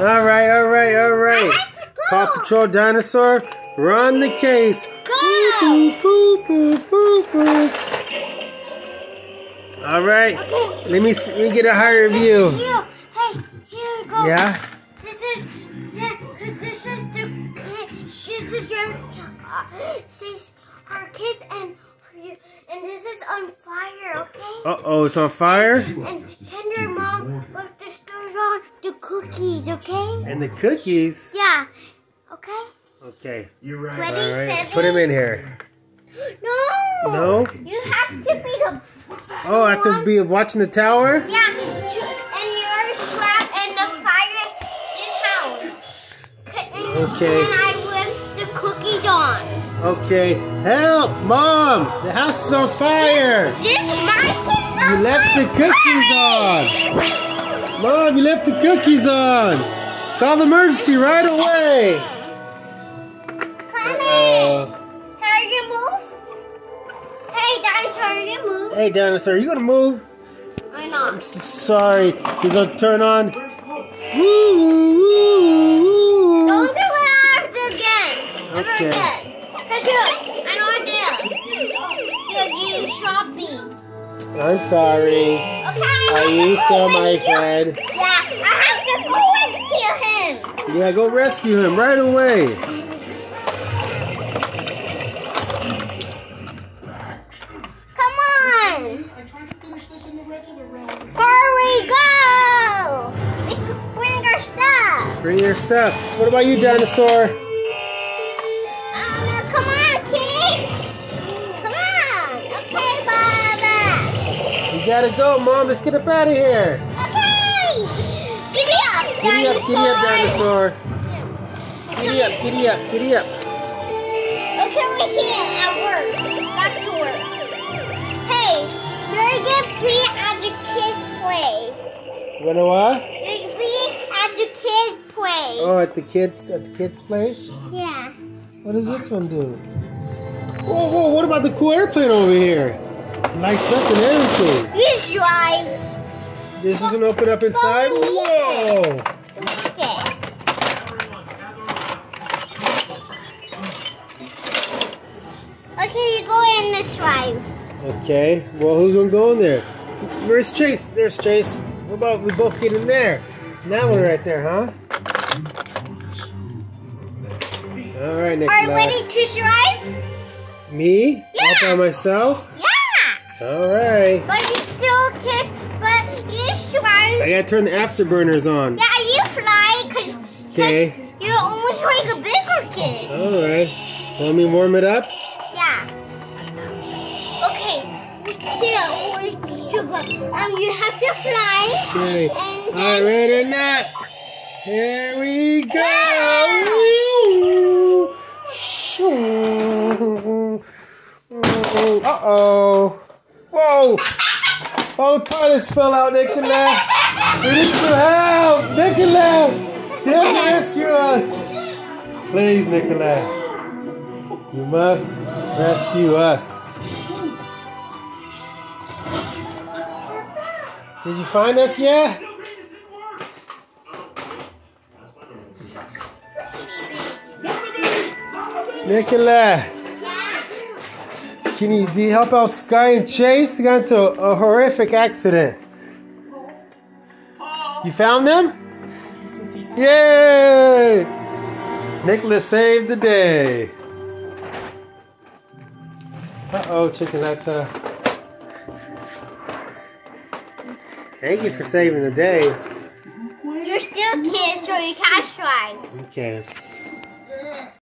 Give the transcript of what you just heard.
All right, all right, all right. I have to go. Paw Patrol Dinosaur, run the case. Go. Boop, boop, boop. All right. Okay. Let me let me get a higher view. Hey, here we go. Yeah. This is this is the this is your uh, this is our kid and and this is on fire, okay? Uh oh, it's on fire. And and your mom the cookies, okay? And the cookies. Yeah. Okay. Okay. You're right. Ready, All right. Seven? Put them in here. No. No? You have to be the. Oh, I have to be watching the tower. Yeah, and you're trapped in the fire. This house. And, Okay. And I left the cookies on. Okay. Help, mom! The house is on fire. This is my. You left the cookies on. Mom, you left the cookies on. Call the emergency right away. Honey, Uh, you move? Hey, dinosaur, you move. hey, dinosaur, you gonna move? I know. Sorry, he's gonna turn on. Woo, woo, woo, Don't do it again. Never Okay. again. Cause you, I know this. You're you shopping. I'm sorry. Okay. Are you still my friend? Yeah, I have to go rescue him. Yeah, go rescue him right away. Come on. I tried to finish this in the regular round. Here we go. We can bring our stuff. Bring your stuff. What about you, dinosaur? Gotta go, mom. Let's get up out of here. Okay. Giddy up, Giddy up, giddy up, dinosaur. Giddy up, giddy up, giddy up. Okay, we're here at work. Back to work. Hey, you're gonna be at the kids' play. You wanna what? You're gonna be at the kids' play. Oh, at the kids at the kids' place. Yeah. What does this one do? Whoa, whoa! What about the cool airplane over here? Lights up and everything. You drive. This isn't open up inside. Whoa! Okay. Okay, you go in this drive. Okay. Well, who's gonna go in there? Where's Chase? There's Chase. What about we both get in there? That one right there, huh? All right, Are you ready to drive? Me? Yeah. All by myself? Yeah. All right. But you still kick, but you I drive. gotta turn the afterburners on. Yeah, you fly, cause, 'Kay. 'cause you're almost like a bigger kid. All right. Want me warm it up? Yeah. Okay. Here, go. Um, you have to fly. Okay. And All then, right, ready not? Here we go. Uh oh. Whoa. All the pilots fell out, Nicola. We need some help. Nicola. You have to rescue us. Please, Nicola. You must rescue us. Did you find us yet? Nicola, can you, help out Sky and Chase? They got into a, a horrific accident. You found them? Yay! Nicholas saved the day. Uh oh, Chickaletta. Thank you for saving the day. you're still kids, so you can't drive. Okay.